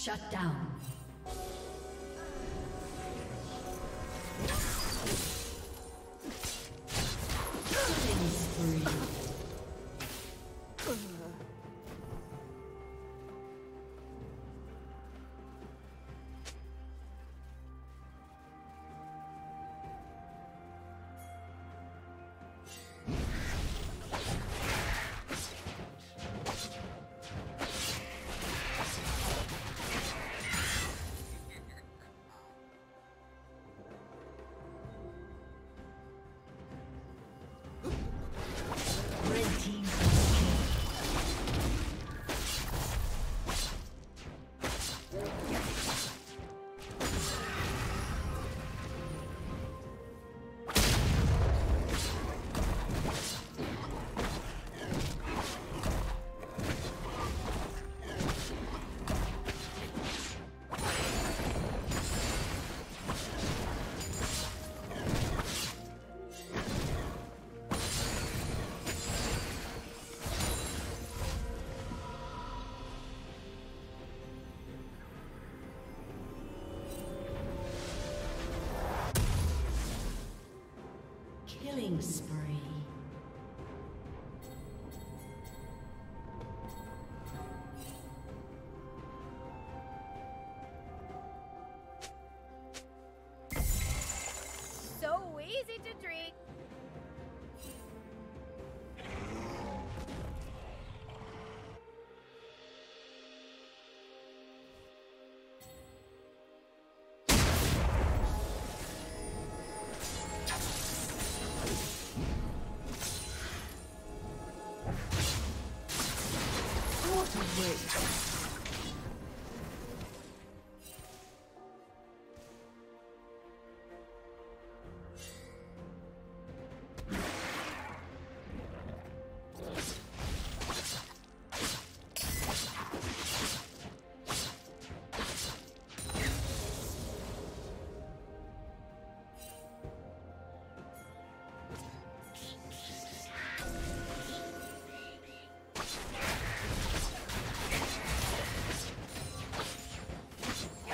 Shut down. Killing spree.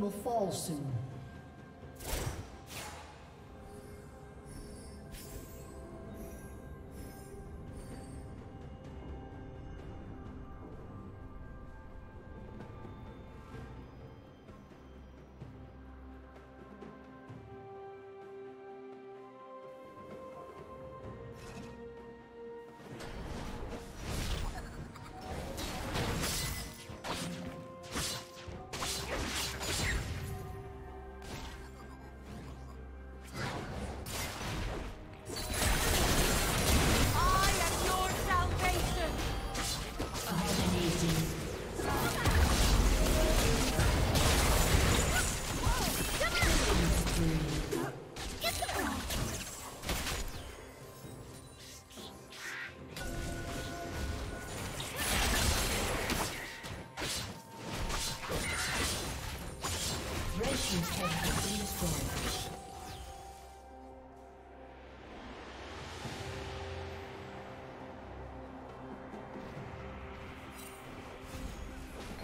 Will fall soon.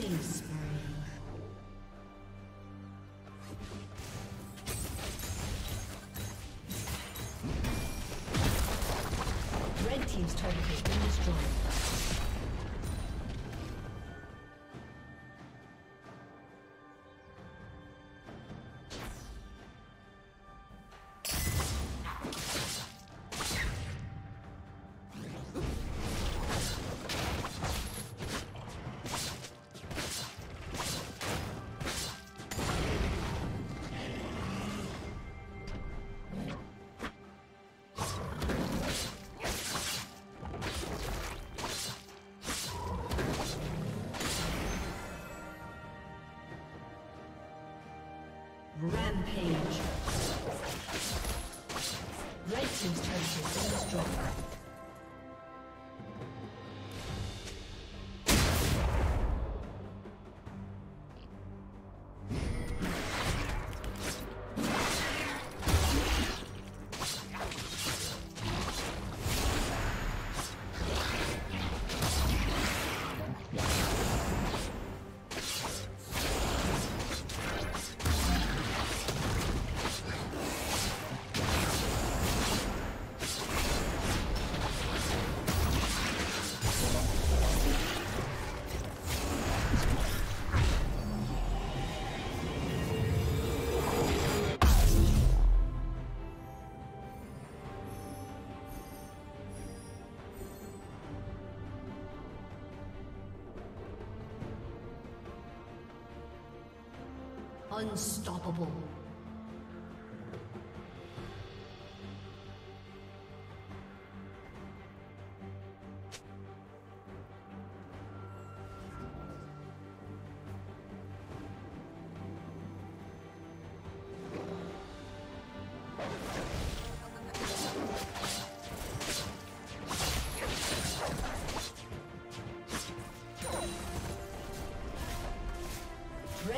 Team's Unstoppable.